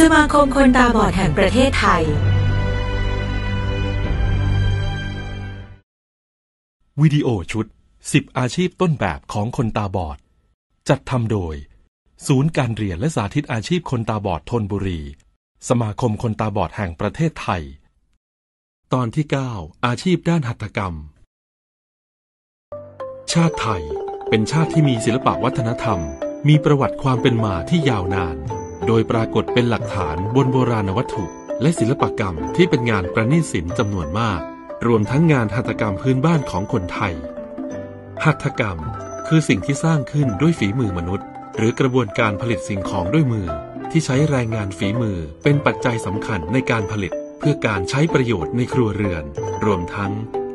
สมาคมคนตาบอดแห่งประเทศไทย วิดีโอชุด 10 อาชีพต้นแบบของคนตาบอด จัดทำโดย ศูนย์การเรียนและสาธิตอาชีพคนตาบอดทนบุรี สมาคมคนตาบอดแห่งประเทศไทย ตอนที่ 9 อาชีพด้านหัตถกรรม ชาติไทยเป็นชาติที่มีศิลปวัฒนธรรม มีประวัติความเป็นมาที่ยาวนาน โดยปรากฏเป็นหลักฐานบนโบราณวัตถุ และศิลปกรรมที่เป็นงานประณีตศิลป์จำนวนมาก รวมทั้งงานหัตถกรรมพื้นบ้านของคนไทย หัตถกรรม คือสิ่งที่สร้างขึ้นด้วยฝีมือมนุษย์ หรือกระบวนการผลิตสิ่งของด้วยมือ ที่ใช้แรงงานฝีมือเป็นปัจจัยสำคัญในการผลิต เพื่อการใช้ประโยชน์ในครัวเรือน รวมทั้ง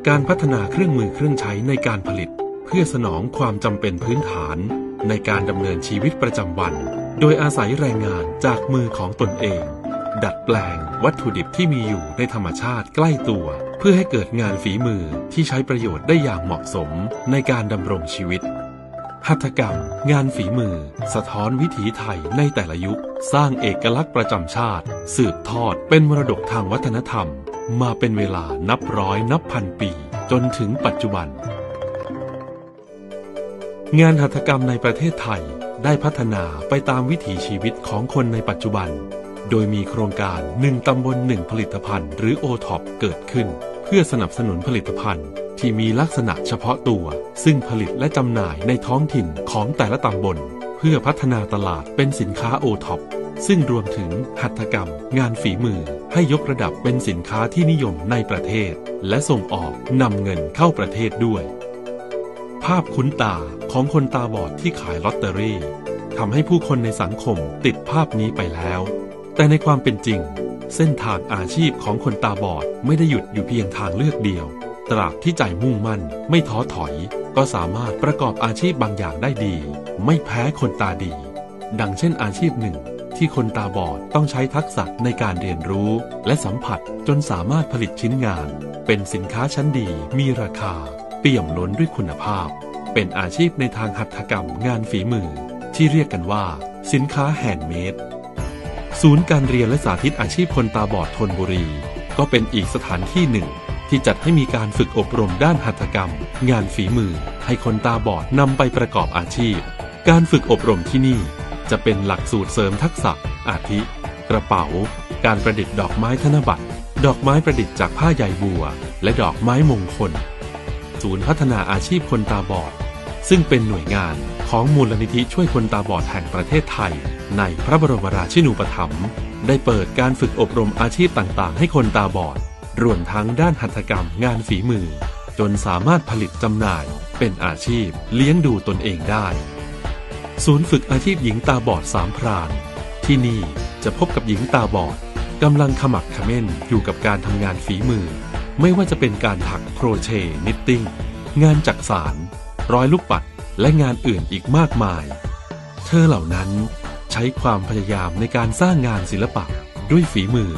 การพัฒนาเครื่องมือเครื่องใช้ในการผลิต เพื่อสนองความจำเป็นพื้นฐานในการดำเนินชีวิตประจำวัน โดยอาศัยแรงงานจากมือของตนเอง ดัดแปลงวัตถุดิบที่มีอยู่ในธรรมชาติใกล้ตัว เพื่อให้เกิดงานฝีมือที่ใช้ประโยชน์ได้อย่างเหมาะสมในการดำรงชีวิต หัตถกรรม งานฝีมือ สะท้อนวิถีไทยในแต่ละยุค สร้างเอกลักษณ์ประจำชาติ สืบทอดเป็นมรดกทางวัฒนธรรม มาเป็นเวลานับร้อยนับพันปี จนถึงปัจจุบัน งานหัตถกรรมในประเทศไทย ได้พัฒนาไปตามวิถีชีวิตของคนในปัจจุบัน โดยมีโครงการหนึ่งตำบลหนึ่งผลิตภัณฑ์หรือโอท็อปเกิดขึ้น เพื่อสนับสนุนผลิตภัณฑ์ ที่มีลักษณะเฉพาะตัว ซึ่งผลิตและจำหน่ายในท้องถิ่นของแต่ละตำบล เพื่อพัฒนาตลาดเป็นสินค้าโอท็อปซึ่งรวมถึงหัตถกรรม งานฝีมือ ให้ยกระดับเป็นสินค้าที่นิยมในประเทศ และส่งออกนำเงินเข้าประเทศด้วยาพคุ้นตาของคนตาบอดที่ขายลอตเตอรี่ทำให้ผู้คนในสังคมติดภาพนี้ไปแล้ว แต่ในความเป็นจริง เส้นทางอาชีพของคนตาบอดไม่ได้หยุดอยู่เพียงทางเลือกเดียว ตราบที่ใจมุ่งมั่น ไม่ท้อถอย ก็สามารถประกอบอาชีพบางอย่างได้ดี ไม่แพ้คนตาดี ดังเช่นอาชีพหนึ่ง ที่คนตาบอดต้องใช้ทักษะในการเรียนรู้ และสัมผัสจนสามารถผลิตชิ้นงาน เป็นสินค้าชั้นดีมีราคา เปี่ยมล้นด้วยคุณภาพ เป็นอาชีพในทางหัตถกรรมงานฝีมือ ที่เรียกกันว่า สินค้า handmade ศูนย์การเรียนและสาธิตอาชีพคนตาบอดธนบุรี ก็เป็นอีกสถานที่หนึ่ง ที่จัดให้มีการฝึกอบรมด้านหัตถกรรม งานฝีมือ ให้คนตาบอดนำไปประกอบอาชีพ การฝึกอบรมที่นี่ จะเป็นหลักสูตรเสริมทักษะ อาทิ กระเป๋า การประดิษฐ์ดอกไม้ธนบัตร ดอกไม้ประดิษฐ์จากผ้าใยบัว และดอกไม้มงคล ศูนย์พัฒนาอาชีพคนตาบอด ซึ่งเป็นหน่วยงานของมูลนิธิช่วยคนตาบอดแห่งประเทศไทย ในพระบรมราชินูปถัมภ์ได้เปิดการฝึกอบรมอาชีพต่างๆ ให้คนตาบอด รวมทั้งด้านหัตถกรรมงานฝีมือ จนสามารถผลิตจำหน่าย เป็นอาชีพเลี้ยงดูตนเองได้ ศูนย์ฝึกอาชีพหญิงตาบอดสามพราน ที่นี่จะพบกับหญิงตาบอดกำลังขะมักเขม้นอยู่กับการทำงานฝีมือ ไม่ว่าจะเป็นการถักโครเชต์ knitting งานจักสานร้อยลูกปัด และงานอื่นอีกมากมาย เธอเหล่านั้นใช้ความพยายามในการสร้างงานศิลปะ ด้วยฝีมือ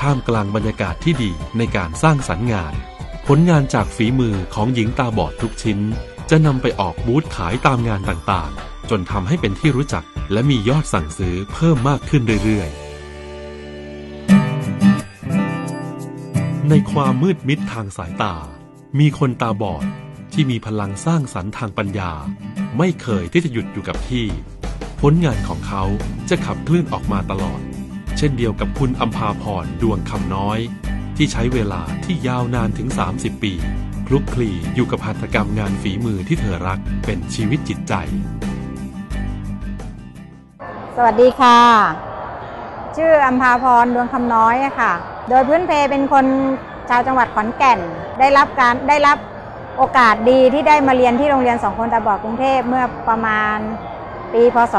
ท่ามกลางบรรยากาศที่ดีในการสร้างสรรค์งาน ผลงานจากฝีมือของหญิงตาบอดทุกชิ้น จะนำไปออกบูธขายตามงานต่างๆ จนทำให้เป็นที่รู้จักและมียอดสั่งซื้อเพิ่มมากขึ้นเรื่อยๆ ในความมืดมิดทางสายตา มีคนตาบอดที่มีพลังสร้างสรรค์ทางปัญญา ไม่เคยที่จะหยุดอยู่กับที่ ผลงานของเขาจะขับเคลื่อนออกมาตลอด เช่นเดียวกับคุณอัมพาพรดวงคำน้อย ที่ใช้เวลาที่ยาวนานถึง 30 ปีคลุกคลีอยู่กับหัตถกรรมงานฝีมือที่เธอรักเป็นชีวิตจิตใจ สวัสดีค่ะ ชื่ออัมพาพรดวงคำน้อยค่ะ โดยพื้นเพเป็นคนชาวจังหวัดขอนแก่น ได้รับการได้รับโอกาสดีที่ได้มาเรียนที่โรงเรียนสองคนตาบอดกรุงเทพเมื่อประมาณปี พศ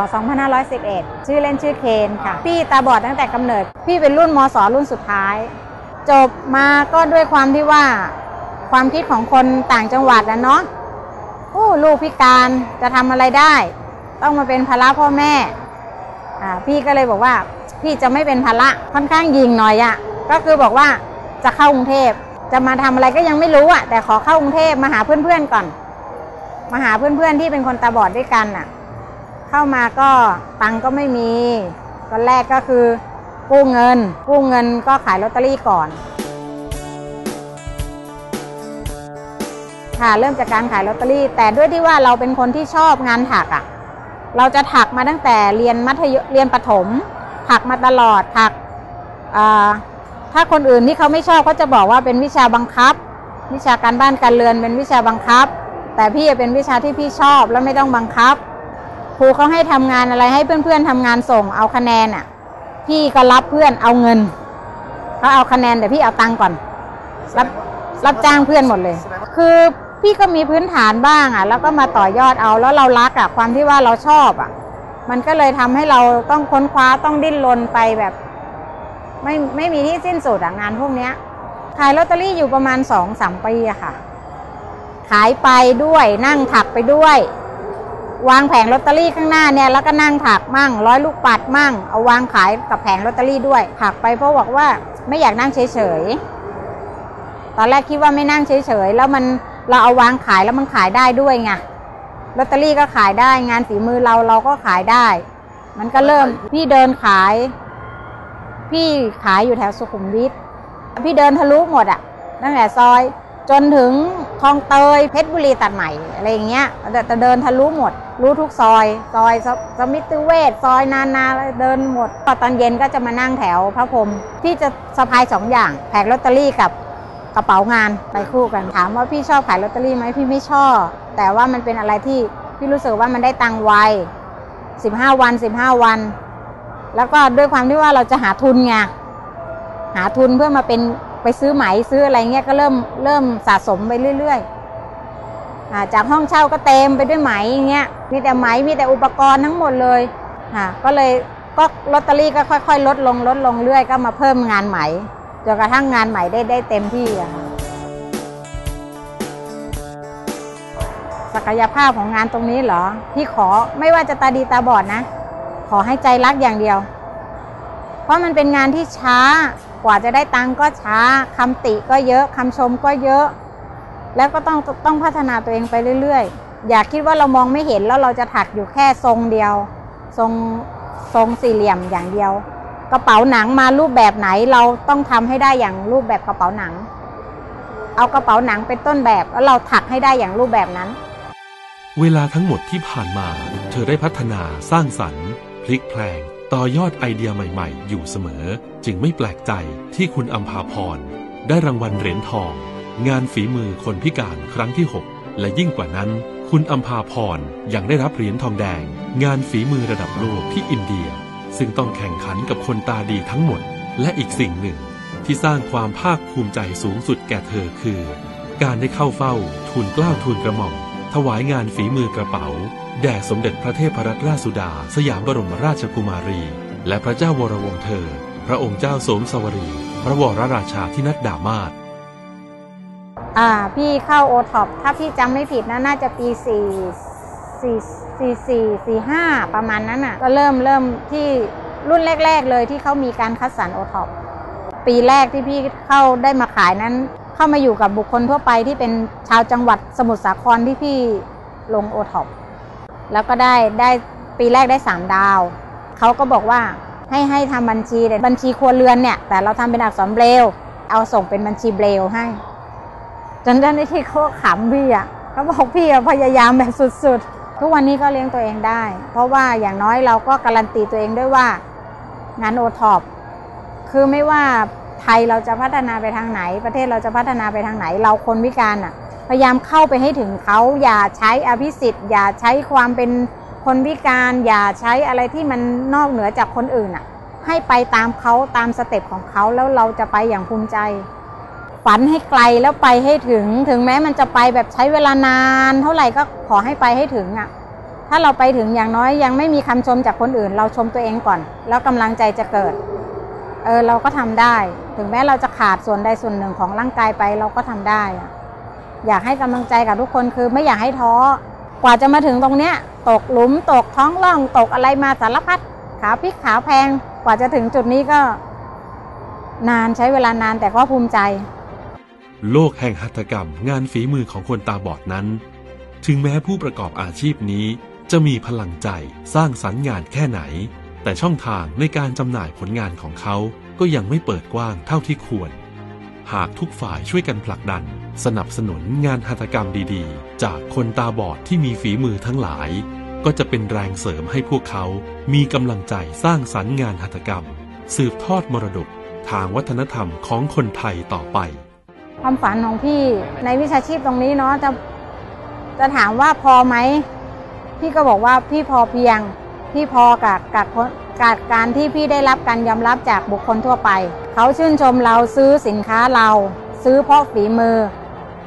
2511 ชื่อเล่นชื่อเคนค่ะ พี่ตาบอดตั้งแต่กำเนิด พี่เป็นรุ่นมศรุ่นสุดท้าย จบมาก็ด้วยความที่ว่าความคิดของคนต่างจังหวัดนะเนาะอู้ลูกพิการจะทำอะไรได้ ต้องมาเป็นภาระพ่อแม่ อ่า พี่ก็เลยบอกว่า พี่จะไม่เป็นภาระค่อนข้างยิงหน่อยอะ ก็คือบอกว่าจะเข้ากรุงเทพจะมาทำอะไรก็ยังไม่รู้อะแต่ขอเข้ากรุงเทพมาหาเพื่อนๆก่อน มาหาเพื่อนๆที่เป็นคนตาบอดด้วยกันอะ เข้ามาก็ตังก็ไม่มีตอนแรกก็คือกู้เงิน กู้เงินก็ขายลอตเตอรี่ก่อนค่ะเริ่มจากการขายลอตเตอรี่ แต่ด้วยที่ว่าเราเป็นคนที่ชอบงานถักอะ่ะ เราจะถักมาตั้งแต่เรียนมัธยมเรียนประถม ถักมาตลอดถักอ่า ถ้าคนอื่นที่เขาไม่ชอบเขาจะบอกว่าเป็นวิชาบังคับ วิชาการบ้านการเรือนเป็นวิชาบังคับ แต่พี่เป็นวิชาที่พี่ชอบแล้วไม่ต้องบังคับครูเขาให้ทำงานอะไรให้เพื่อนๆทำงานส่งเอาคะแนนอะ พี่ก็รับเพื่อนเอาเงินเขาเอาคะแนนแต่พี่เอาตังก่อน รับรับจ้างเพื่อนหมดเลย คือพี่ก็มีพื้นฐานบ้างอะ แล้วก็มาต่อยอดเอาแล้วเรารักอะความที่ว่าเราชอบอะ มันก็เลยทำให้เราต้องค้นคว้าต้องดิ้นรนไปแบบ ไม่ไม่มีที่สิ้นสุดงานพวกนี้ขายลอตเตอรี่อยู่ประมาณสองสามปีอะค่ะ ขายไปด้วยนั่งถักไปด้วย วางแผงลอตเตอรี่ข้างหน้าเนี่ยแล้วก็นั่งถักมั่ง ร้อยลูกปัดมั่ง เอาวางขายกับแผงลอตเตอรี่ด้วย ถักไปเพราะบอกว่าไม่อยากนั่งเฉยๆตอนแรกคิดว่าไม่นั่งเฉยๆแล้วมันเราเอาวางขายแล้วมันขายได้ด้วยไงลอตเตอรี่ก็ขายได้งานฝีมือเราเราก็ขายได้ มันก็เริ่มพี่เดินขาย พี่ขายอยู่แถวสุขุมวิทพี่เดินทะลุหมดอะตั้งแต่ซอย จนถึงคลองเตยเพชรบุรีตัดใหม่อะไรอย่างเงี้ยแต่แต่เดินทะลุหมด รู้ทุกซอย ซอยสมิติเวชซอยนานาเดินหมดพอตอนเย็นก็จะมานั่งแถวพระพรหมพี่จะสะพายสองอย่างแผงลอตเตอรี่กับกระเป๋างานไปคู่กันถามว่าพี่ชอบขายลอตเตอรี่ไหมพี่ไม่ชอบ แต่ว่ามันเป็นอะไรที่พี่รู้สึกว่ามันได้ตังไวสิบห้าวันสิบห้าวัน แล้วก็ด้วยความที่ว่าเราจะหาทุนไงหาทุนเพื่อมาเป็นไปซื้อไหมซื้ออะไรเงี้ยก็เริ่มเริ่มสะสมไปเรื่อยๆอาจากห้องเช่าก็เต็มไปด้วยไหมเงี้ยมีแต่ไหมมีแต่อุปกรณ์ทั้งหมดเลยค่ะก็เลยก็ลอตเตอรี่ก็ค่อยๆ ลดลงลดลงเรื่อยก็มาเพิ่มงานไหมจนกระทั่งงานไหมได้ได้เต็มที่อะค่ะศักยภาพของงานตรงนี้เหรอ พี่ขอไม่ว่าจะตาดีตาบอดนะ ขอให้ใจรักอย่างเดียว เพราะมันเป็นงานที่ช้ากว่าจะได้ตังก็ช้าคำติก็เยอะคำชมก็เยอะ แล้วก็ต้องต้องพัฒนาตัวเองไปเรื่อยๆ อย่าคิดว่าเรามองไม่เห็นแล้วเราจะถักอยู่แค่ทรงเดียว ทรงทรงสี่เหลี่ยมอย่างเดียว กระเป๋าหนังมารูปแบบไหนเราต้องทำให้ได้อย่างรูปแบบกระเป๋าหนัง เอากระเป๋าหนังเป็นต้นแบบแล้วเราถักให้ได้อย่างรูปแบบนั้น เวลาทั้งหมดที่ผ่านมา เธอได้พัฒนาสร้างสรรค์ ลิกแพลง ต่อยอดไอเดียใหม่ๆ อยู่เสมอ จึงไม่แปลกใจที่คุณอัมพาพร ได้รางวัลเหรียญทอง งานฝีมือคนพิการครั้งที่ 6 และยิ่งกว่านั้น คุณอัมพาพรยังได้รับเหรียญทองแดง งานฝีมือระดับโลกที่อินเดีย ซึ่งต้องแข่งขันกับคนตาดีทั้งหมด และอีกสิ่งหนึ่ง ที่สร้างความภาคภูมิใจสูงสุดแก่เธอคือ การได้เข้าเฝ้าทูลกล้าทูลกระหม่อม ถวายงานฝีมือกระเป๋า แด่สมเด็จพระเทพรัตนราชสุดา สยามบรมราชกุมารี และพระเจ้าวรวงเธอ พระองค์เจ้าสมสวรี พระวรราชาธินัดดามาศอ่าพี่เข้าโอท็อปถ้าพี่จำไม่ผิดนะน่าจะปีสี่สี่สี่สี่สี่ห้าประมาณนั้นอะ ก็เริ่มเริ่มที่รุ่นแรก ๆ เลยที่เขามีการคัดสรรโอท็อปปีแรกที่พี่เข้าได้มาขายนั้น เข้ามาอยู่กับบุคคลทั่วไปที่เป็นชาวจังหวัดสมุทรสาครที่พี่ลงโอท็อปแล้วก็ได้ได้ปีแรกได้สามดาว เขาก็บอกว่าให้ให้ทำบัญชีแต่บัญชีครัวเรือนเนี่ย แต่เราทำเป็นอักษรเบรลล์เอาส่งเป็นบัญชีเบรลล์ให้ จนเจ้าหน้าที่เขาขำพี่อะเขาบอกพี่พยายามแบบสุดๆ ทุกวันนี้ก็เลี้ยงตัวเองได้ เพราะว่าอย่างน้อยเราก็การันตีตัวเองด้วยว่างานโอท็อปคือไม่ว่า ไทยเราจะพัฒนาไปทางไหน ประเทศเราจะพัฒนาไปทางไหน เราคนพิการอะ พยายามเข้าไปให้ถึงเขาอย่าใช้อภิสิทธิ์ อย่าใช้ความเป็นคนพิการ อย่าใช้อะไรที่มันนอกเหนือจากคนอื่นอะ ให้ไปตามเขาตามสเต็ปของเขาแล้วเราจะไปอย่างภูมิใจ ฝันให้ไกลแล้วไปให้ถึง ถึงแม้มันจะไปแบบใช้เวลานาน เท่าไหร่ก็ขอให้ไปให้ถึงอะถ้าเราไปถึงอย่างน้อยยังไม่มีคำชมจากคนอื่น เราชมตัวเองก่อน แล้วกำลังใจจะเกิด เออเราก็ทำได้ ถึงแม้เราจะขาดส่วนใดส่วนหนึ่งของร่างกายไปเราก็ทำได้ อยากให้กำลังใจกับทุกคนคือไม่อยากให้ท้อ กว่าจะมาถึงตรงเนี้ย ตกหลุมตกท้องร่องตกอะไรมาสารพัดขาพิกขาแพงกว่าจะถึงจุดนี้ก็ นานใช้เวลานานแต่ก็ภูมิใจ โลกแห่งหัตถกรรมงานฝีมือของคนตาบอดนั้น ถึงแม้ผู้ประกอบอาชีพนี้จะมีพลังใจสร้างสรรค์งานแค่ไหน แต่ช่องทางในการจำหน่ายผลงานของเขาก็ยังไม่เปิดกว้างเท่าที่ควร หากทุกฝ่ายช่วยกันผลักดัน สนับสนุนงานหัตถกรรมดีๆ จากคนตาบอดที่มีฝีมือทั้งหลาย ก็จะเป็นแรงเสริมให้พวกเขามีกำลังใจสร้างสรรค์งานหัตถกรรม สืบทอดมรดกทางวัฒนธรรมของคนไทยต่อไป ความฝันของพี่ในวิชาชีพตรงนี้เนาะจะจะถามว่าพอไหม พี่ก็บอกว่าพี่พอเพียง พี่พอกับกับกับการที่พี่ได้รับการยอมรับจากบุคคลทั่วไป เขาชื่นชมเราซื้อสินค้าเรา ซื้อเพราะฝีมือ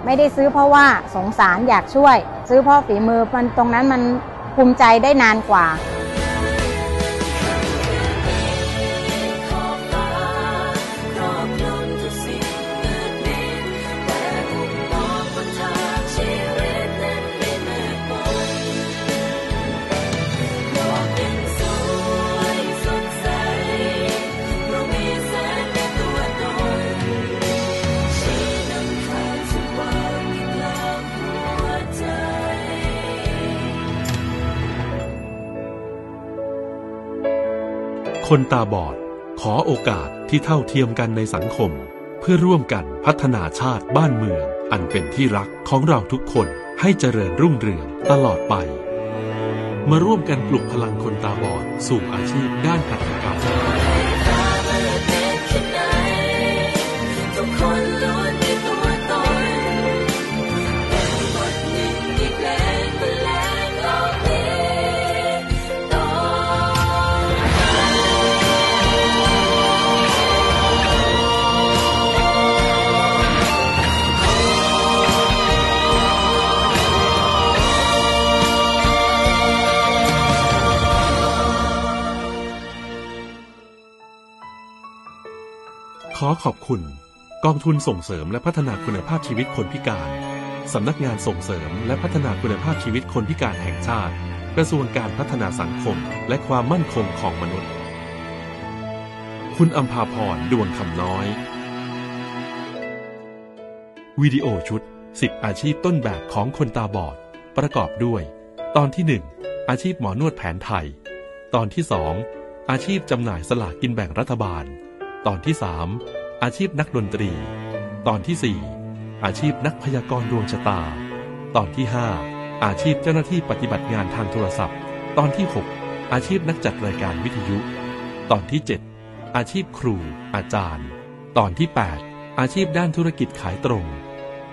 ไม่ได้ซื้อเพราะว่าสงสารอยากช่วย ซื้อเพราะฝีมือมันตรงนั้นมันภูมิใจได้นานกว่า คนตาบอด ขอโอกาสที่เท่าเทียมกันในสังคม เพื่อร่วมกันพัฒนาชาติบ้านเมือง อันเป็นที่รักของเราทุกคนให้เจริญรุ่งเรืองตลอดไป มาร่วมกันปลุกพลังคนตาบอดสู่อาชีพด้านหัตถกรรม ขอขอบคุณ กองทุนส่งเสริมและพัฒนาคุณภาพชีวิตคนพิการ สำนักงานส่งเสริมและพัฒนาคุณภาพชีวิตคนพิการแห่งชาติ กระทรวงการพัฒนาสังคมและความมั่นคงของมนุษย์ คุณอัมพาพรดวงคำน้อย วิดีโอชุด 10 อาชีพต้นแบบของคนตาบอด ประกอบด้วย ตอนที่ 1 อาชีพหมอนวดแผนไทย ตอนที่ 2 อาชีพจำหน่ายสลากกินแบ่งรัฐบาลตอนที่ 3 อาชีพนักดนตรี ตอนที่ 4 อาชีพนักพยากรณ์ดวงชะตา ตอนที่ 5 อาชีพเจ้าหน้าที่ปฏิบัติงานทางโทรศัพท์ ตอนที่ 6 อาชีพนักจัดรายการวิทยุ ตอนที่ 7 อาชีพครู อาจารย์ ตอนที่ 8 อาชีพด้านธุรกิจขายตรง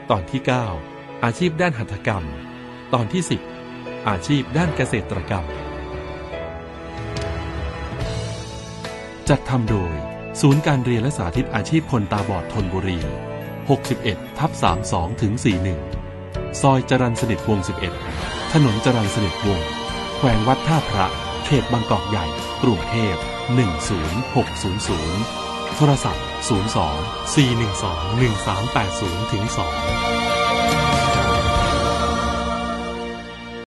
ตอนที่ 9 อาชีพด้านหัตถกรรม ตอนที่ 10 อาชีพด้านเกษตรกรรม จัดทำโดย ศูนย์การเรียนและสาธิตอาชีพคนตาบอดทนบุรี 61 ทับ 32 ถึง 41 ซอยจรันสนิทวง 11 ถนนจรันสนิทวง แขวงวัดท่าพระ เขตบางกอกใหญ่ กรุงเทพ 10600 โทรศัพท์ 02 412 1380ถึง2